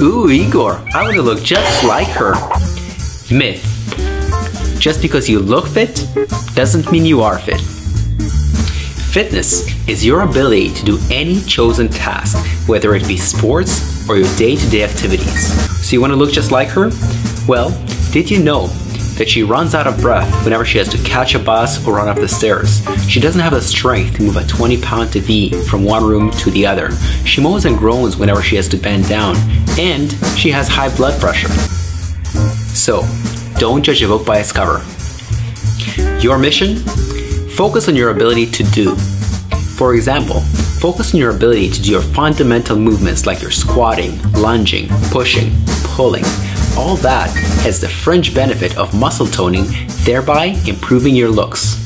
Ooh, Igor, I want to look just like her. Myth. Just because you look fit doesn't mean you are fit. Fitness is your ability to do any chosen task, whether it be sports or your day to day activities. So, you want to look just like her? Well, did you know that she runs out of breath whenever she has to catch a bus or run up the stairs. She doesn't have the strength to move a 20 pound TV from one room to the other. She moans and groans whenever she has to bend down, and she has high blood pressure. So, don't judge a book by its cover. Your mission? Focus on your ability to do. For example, focus on your ability to do your fundamental movements like your squatting, lunging, pushing, pulling, all that has the fringe benefit of muscle toning, thereby improving your looks.